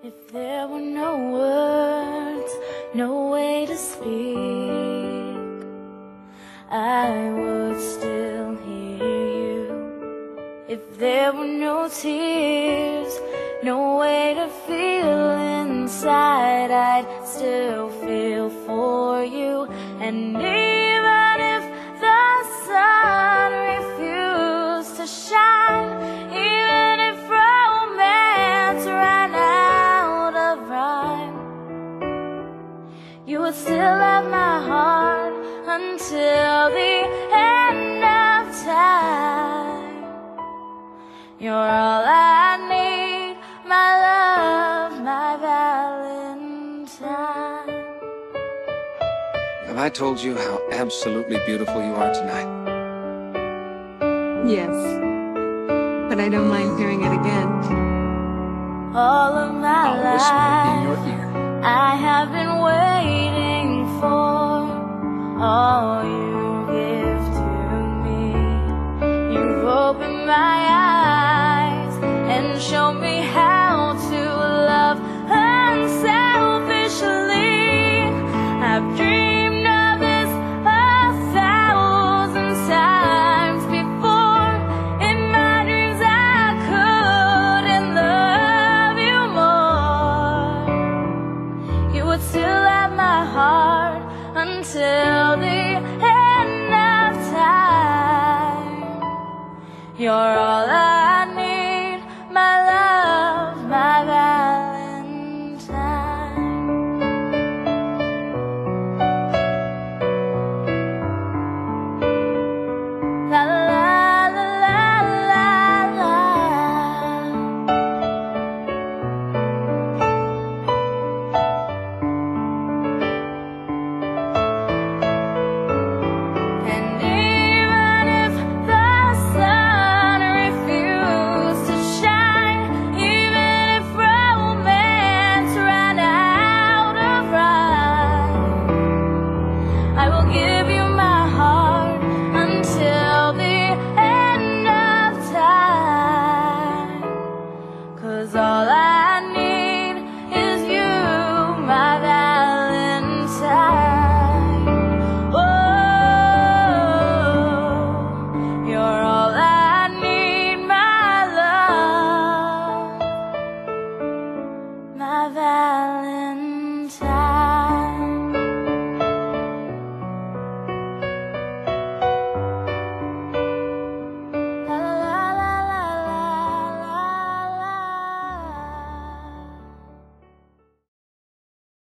If there were no words, no way to speak, I would still hear you. If there were no tears, no way to feel inside, I'd still feel for you. And even still have my heart until the end of time. You're all I need, my love, my Valentine. Have I told you how absolutely beautiful you are tonight? Yes. But I don't mind hearing it again. All of my I'll whisper in your life, ear. I have been waiting for all you until the end of time. You're Cause all I need is you, my Valentine. Oh, you're all I need, my love, my Valentine.